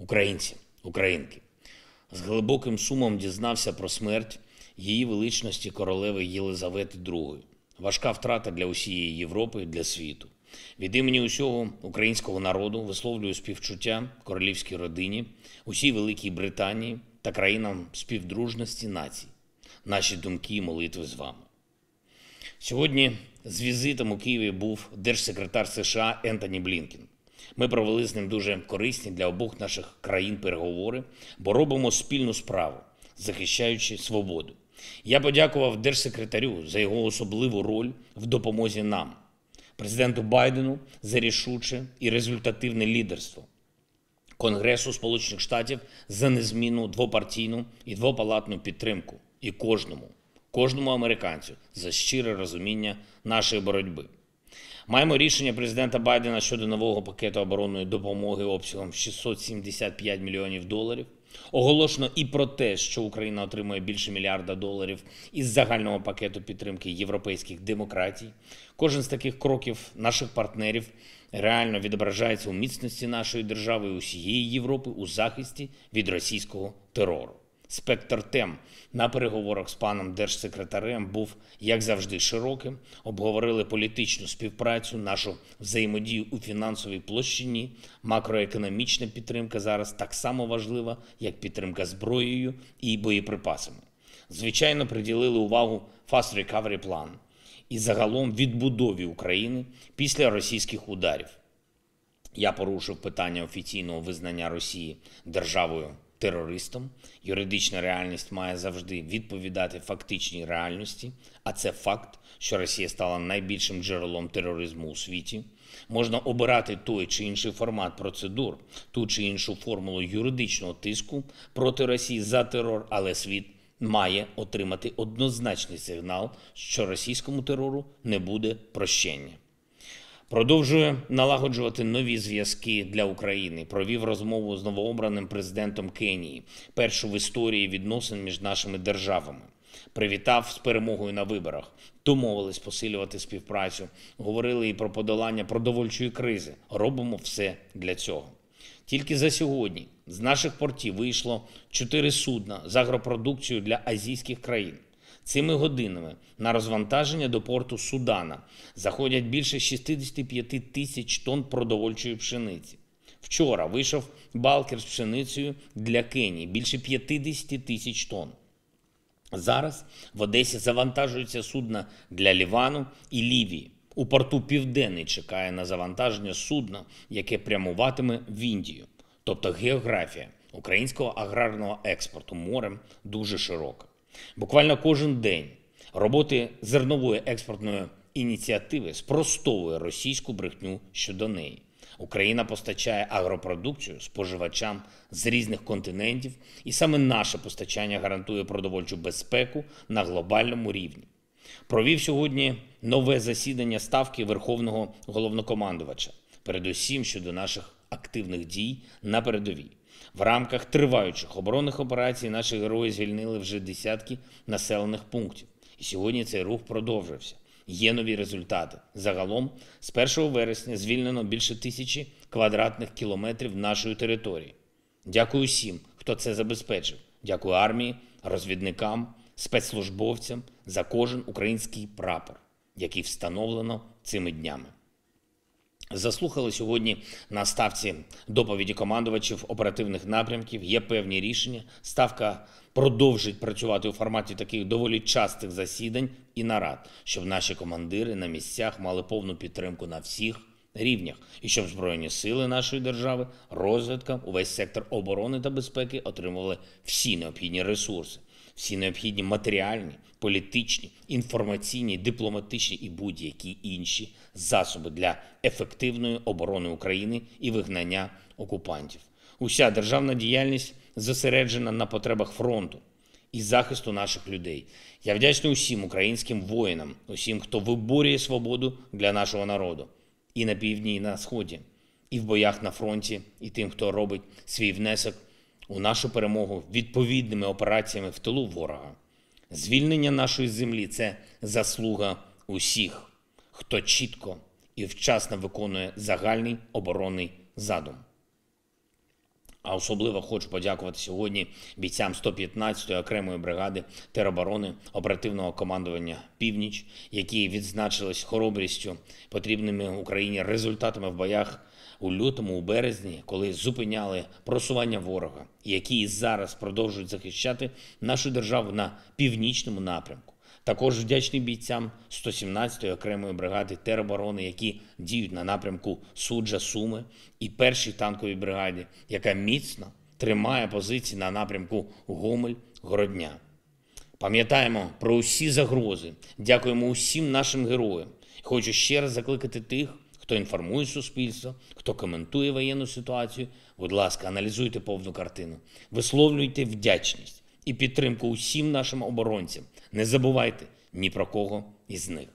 Українці, українки, з глибоким сумом дізнався про смерть її величності королеви Єлизавети II. Важка втрата для усієї Європи, для світу. Від імені усього українського народу висловлюю співчуття королівській родині, усій Великій Британії та країнам співдружності націй. Наші думки і молитви з вами. Сьогодні з візитом у Києві був держсекретар США Ентоні Блінкен. Ми провели з ним дуже корисні для обох наших країн переговори, бо робимо спільну справу, захищаючи свободу. Я подякував держсекретарю за його особливу роль в допомозі нам, президенту Байдену за рішуче і результативне лідерство, Конгресу Сполучених Штатів за незмінну двопартійну і двопалатну підтримку, і кожному, кожному американцю за щире розуміння нашої боротьби. Маємо рішення президента Байдена щодо нового пакету оборонної допомоги обсягом 675 мільйонів доларів. Оголошено і про те, що Україна отримує більше мільярда доларів із загального пакету підтримки європейських демократій. Кожен з таких кроків наших партнерів реально відображається у міцності нашої держави і усієї Європи у захисті від російського терору. Спектр тем на переговорах з паном держсекретарем був, як завжди, широким. Обговорили політичну співпрацю, нашу взаємодію у фінансовій площині. Макроекономічна підтримка зараз так само важлива, як підтримка зброєю і боєприпасами. Звичайно, приділили увагу Fast Recovery Plan і загалом відбудові України після російських ударів. Я порушив питання офіційного визнання Росії державою терористом. Юридична реальність має завжди відповідати фактичній реальності, а це факт, що Росія стала найбільшим джерелом тероризму у світі. Можна обирати той чи інший формат процедур, ту чи іншу формулу юридичного тиску проти Росії за терор, але світ має отримати однозначний сигнал, що російському терору не буде прощення. Продовжує налагоджувати нові зв'язки для України. Провів розмову з новообраним президентом Кенії, першу в історії відносин між нашими державами. Привітав з перемогою на виборах. Домовились посилювати співпрацю. Говорили і про подолання продовольчої кризи. Робимо все для цього. Тільки за сьогодні з наших портів вийшло чотири судна з агропродукцією для азійських країн. Цими годинами на розвантаження до порту Судана заходять більше 65 тисяч тонн продовольчої пшениці. Вчора вийшов балкер з пшеницею для Кенії більше 50 тисяч тонн. Зараз в Одесі завантажуються судна для Лівану і Лівії. У порту Південний чекає на завантаження судна, яке прямуватиме в Індію. Тобто географія українського аграрного експорту морем дуже широка. Буквально кожен день роботи зернової експортної ініціативи спростовує російську брехню щодо неї. Україна постачає агропродукцію споживачам з різних континентів, і саме наше постачання гарантує продовольчу безпеку на глобальному рівні. Провів сьогодні нове засідання ставки Верховного головнокомандувача, передусім щодо наших активних дій на передовій. В рамках триваючих оборонних операцій наші герої звільнили вже десятки населених пунктів. І сьогодні цей рух продовжився. Є нові результати. Загалом з 1 вересня звільнено більше тисячі квадратних кілометрів нашої території. Дякую всім, хто це забезпечив. Дякую армії, розвідникам, спецслужбовцям за кожен український прапор, який встановлено цими днями. Заслухали сьогодні на ставці доповіді командувачів оперативних напрямків. Є певні рішення. Ставка продовжить працювати у форматі таких доволі частих засідань і нарад, щоб наші командири на місцях мали повну підтримку на всіх рівнях, і щоб збройні сили нашої держави, розвідка, увесь сектор оборони та безпеки отримували всі необхідні ресурси, всі необхідні матеріальні, політичні, інформаційні, дипломатичні і будь-які інші засоби для ефективної оборони України і вигнання окупантів. Уся державна діяльність зосереджена на потребах фронту і захисту наших людей. Я вдячний усім українським воїнам, усім, хто виборює свободу для нашого народу і на півдні, і на сході, і в боях на фронті, і тим, хто робить свій внесок у нашу перемогу відповідними операціями в тилу ворога. Звільнення нашої землі це заслуга усіх, хто чітко і вчасно виконує загальний оборонний задум. А особливо хочу подякувати сьогодні бійцям 115-ї окремої бригади тероборони оперативного командування Північ, які відзначились хоробрістю, потрібними Україні результатами в боях у лютому, у березні, коли зупиняли просування ворога, які і зараз продовжують захищати нашу державу на північному напрямку. Також вдячний бійцям 117-ї окремої бригади тероборони, які діють на напрямку Суджа Суми, і першій танковій бригаді, яка міцно тримає позиції на напрямку Гомель Городня. Пам'ятаємо про усі загрози. Дякуємо усім нашим героям. Хочу ще раз закликати тих, хто інформує суспільство, хто коментує воєнну ситуацію. Будь ласка, аналізуйте повну картину, висловлюйте вдячність і підтримку усім нашим оборонцям. Не забувайте ні про кого із них.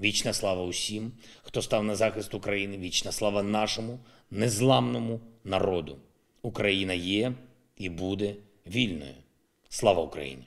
Вічна слава усім, хто став на захист України. Вічна слава нашому незламному народу. Україна є і буде вільною. Слава Україні!